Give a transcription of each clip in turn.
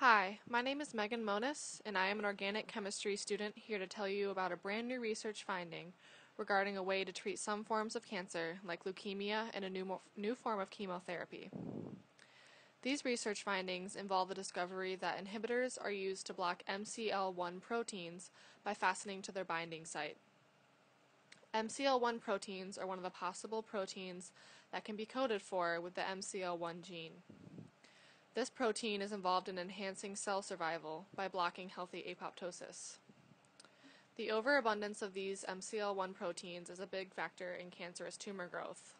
Hi, my name is Megan Monis, and I am an organic chemistry student here to tell you about a brand new research finding regarding a way to treat some forms of cancer, like leukemia and a new, new form of chemotherapy. These research findings involve the discovery that inhibitors are used to block MCL1 proteins by fastening to their binding site. MCL1 proteins are one of the possible proteins that can be coded for with the MCL1 gene. This protein is involved in enhancing cell survival by blocking healthy apoptosis. The overabundance of these MCL1 proteins is a big factor in cancerous tumor growth.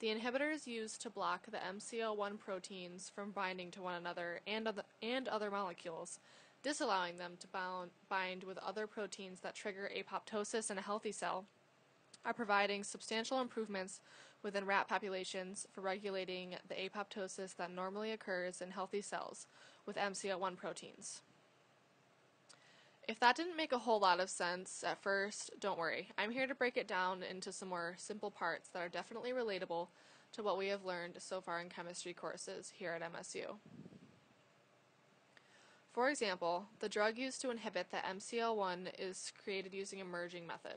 The inhibitors used to block the MCL1 proteins from binding to one another and other, and other molecules, disallowing them to bound, bind with other proteins that trigger apoptosis in a healthy cell, are providing substantial improvements within rat populations for regulating the apoptosis that normally occurs in healthy cells with MCL1 proteins. If that didn't make a whole lot of sense at first, don't worry. I'm here to break it down into some more simple parts that are definitely relatable to what we have learned so far in chemistry courses here at MSU. For example, the drug used to inhibit the MCL1 is created using a merging method.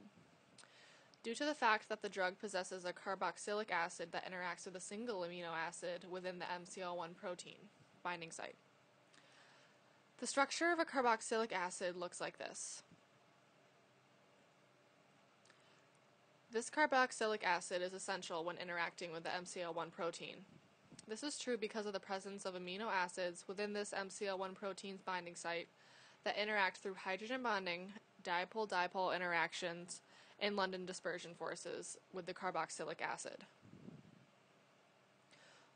Due to the fact that the drug possesses a carboxylic acid that interacts with a single amino acid within the MCL1 protein binding site. The structure of a carboxylic acid looks like this. This carboxylic acid is essential when interacting with the MCL1 protein. This is true because of the presence of amino acids within this MCL1 protein's binding site that interact through hydrogen bonding, dipole-dipole interactions, and London dispersion forces with the carboxylic acid.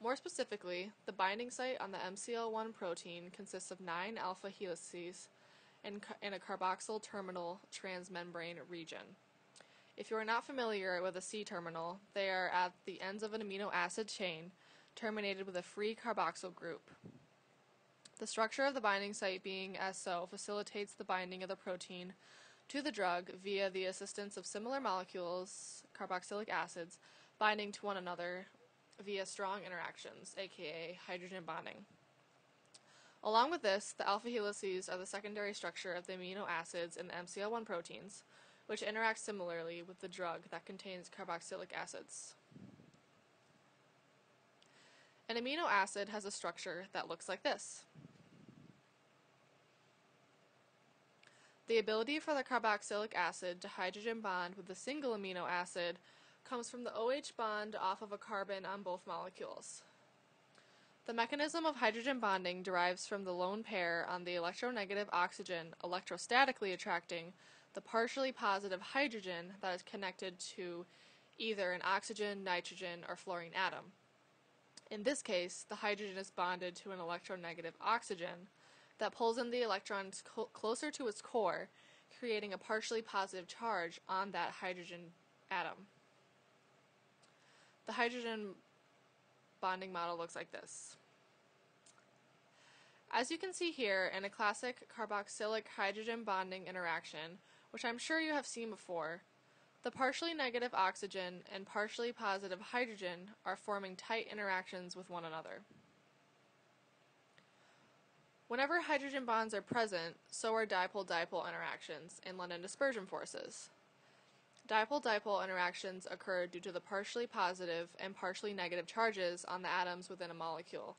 More specifically, the binding site on the MCL1 protein consists of nine alpha helices and, in a carboxyl terminal transmembrane region. If you are not familiar with a C-terminal, they are at the ends of an amino acid chain terminated with a free carboxyl group. The structure of the binding site being SO facilitates the binding of the protein to the drug via the assistance of similar molecules, carboxylic acids, binding to one another via strong interactions, aka hydrogen bonding. Along with this, the alpha helices are the secondary structure of the amino acids in the MCL1 proteins, which interact similarly with the drug that contains carboxylic acids. An amino acid has a structure that looks like this. The ability for the carboxylic acid to hydrogen bond with a single amino acid comes from the OH bond off of a carbon on both molecules. The mechanism of hydrogen bonding derives from the lone pair on the electronegative oxygen electrostatically attracting the partially positive hydrogen that is connected to either an oxygen, nitrogen, or fluorine atom. In this case, the hydrogen is bonded to an electronegative oxygen, that pulls in the electrons closer to its core, creating a partially positive charge on that hydrogen atom. The hydrogen bonding model looks like this. As you can see here, in a classic carboxylic hydrogen bonding interaction, which I'm sure you have seen before, the partially negative oxygen and partially positive hydrogen are forming tight interactions with one another. Whenever hydrogen bonds are present, so are dipole-dipole interactions and London dispersion forces. Dipole-dipole interactions occur due to the partially positive and partially negative charges on the atoms within a molecule,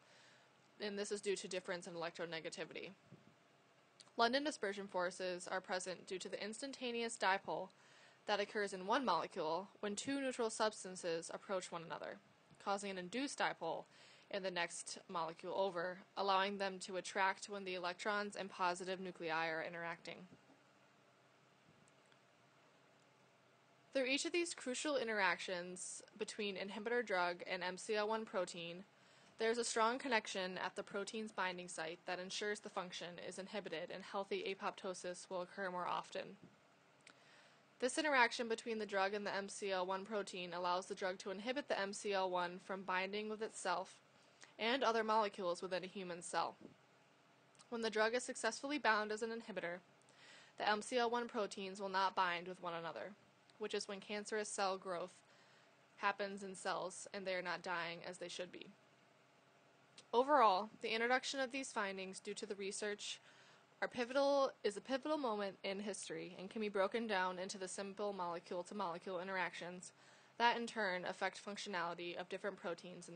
and this is due to difference in electronegativity. London dispersion forces are present due to the instantaneous dipole that occurs in one molecule when two neutral substances approach one another, causing an induced dipole in the next molecule over, allowing them to attract when the electrons and positive nuclei are interacting. Through each of these crucial interactions between inhibitor drug and MCL1 protein, there is a strong connection at the protein's binding site that ensures the function is inhibited and healthy apoptosis will occur more often. This interaction between the drug and the MCL1 protein allows the drug to inhibit the MCL1 from binding with itself and other molecules within a human cell. When the drug is successfully bound as an inhibitor, the MCL1 proteins will not bind with one another, which is when cancerous cell growth happens in cells and they are not dying as they should be. Overall, the introduction of these findings due to the research are pivotal is a pivotal moment in history and can be broken down into the simple molecule to molecule interactions that in turn affect functionality of different proteins in